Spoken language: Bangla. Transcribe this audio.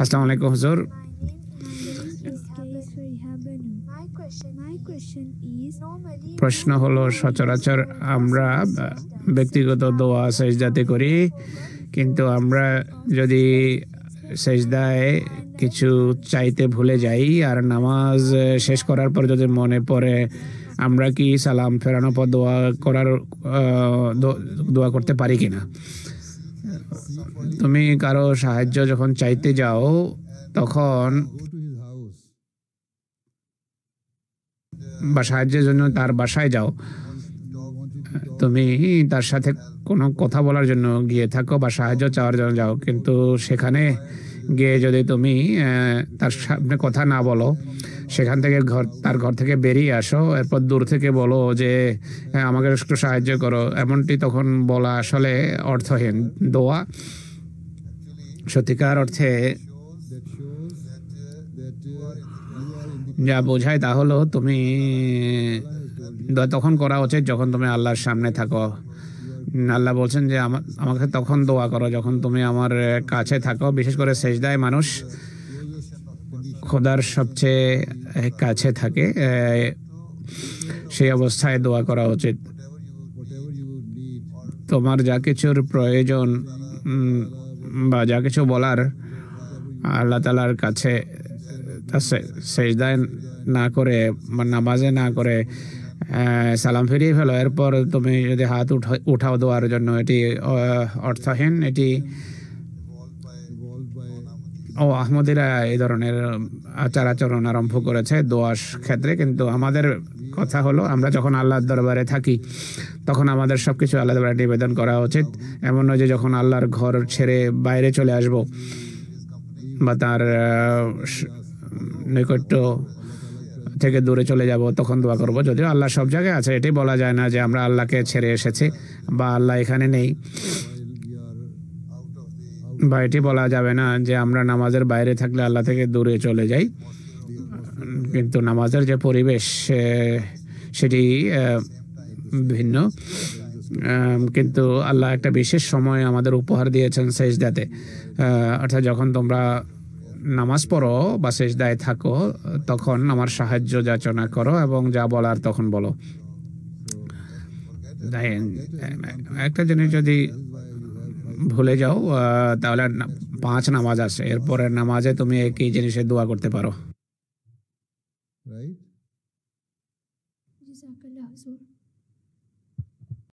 আসসালামু আলাইকুম হুজুর প্রশ্ন হলো, সচরাচর আমরা ব্যক্তিগত দোয়া সেজদাতে করি, কিন্তু আমরা যদি সেজদায় কিছু চাইতে ভুলে যাই আর নামাজ শেষ করার পর যদি মনে পড়ে, আমরা কি সালাম ফেরানোর পর দোয়া করার দোয়া করতে পারি কিনা? তুমি কারও সাহায্য যখন চাইতে যাও, তখন বা সাহায্যের জন্য তার বাসায় যাও। তুমি তার সাথে কোনো কথা বলার জন্য গিয়ে থাকো বা সাহায্য চাওয়ার জন্য যাও, কিন্তু সেখানে গিয়ে যদি তুমি তার সামনে কথা না বলো, সেখান থেকে ঘর, তার ঘর থেকে বেরিয়ে আসো, এরপর দূর থেকে বলো যে আমাকে একটু সাহায্য করো। এমনটি তখন বলা আসলে অর্থহীন। দোয়া সত্যিকার অর্থে যা বোঝায় তা হলো তুমি তখন করা উচিত যখন তুমি আল্লাহর সামনে থাকো। আল্লাহ বলছেন যে আমা- আমাকে তখন দোয়া করো, যখন তুমি আমার কাছে থাকো, বিশেষ করে সেজদায় মানুষ খোদার সবচেয়ে কাছে থাকে সেই অবস্থায় দোয়া করা উচিত। তোমার যা কিছুর প্রয়োজন বা যা কিছু বলার আল্লাহ তালার কাছে সেজদায় না করে বা নামাজে না করে সালাম ফিরিয়ে ফেলো। এরপর তুমি যদি হাত উঠা- উঠাও দেওয়ার জন্য, এটি অর্থহীন, এটি ও আহমদিরা এই ধরনের আচার আচরণ আরম্ভ করেছে দোয়াস ক্ষেত্রে। কিন্তু আমাদের কথা হলো, আমরা যখন আল্লাহর দরবারে থাকি, তখন আমাদের সব কিছু আল্লাহ দরবারে নিবেদন করা উচিত। এমন নয় যে যখন আল্লাহর ঘর ছেড়ে বাইরে চলে আসব বা তার নৈকট্য থেকে দূরে চলে যাব তখন দোয়া করব। যদিও আল্লাহ সব জায়গায় আছে এটি বলা যায় না যে আমরা আল্লাহকে ছেড়ে এসেছি বা আল্লাহ এখানে নেই। বা এটি বলা যাবে না যে আমরা নামাজের বাইরে থাকলে আল্লাহ থেকে দূরে চলে যাই। কিন্তু নামাজের যে পরিবেশ সেটি ভিন্ন। কিন্তু আল্লাহ একটা বিশেষ সময় আমাদের উপহার দিয়েছেন সেজদাতে। আহ, অর্থাৎ যখন তোমরা নামাজ পড়ো বা শেষ দায় থাকো তখন আমার সাহায্য যাচনা করো এবং যা বলার তখন বলো। একটা জিনিস যদি ভুলে যাও তাহলে পাঁচ নামাজ আছে এরপরে নামাজে তুমি একই জিনিসে দোয়া করতে পারো।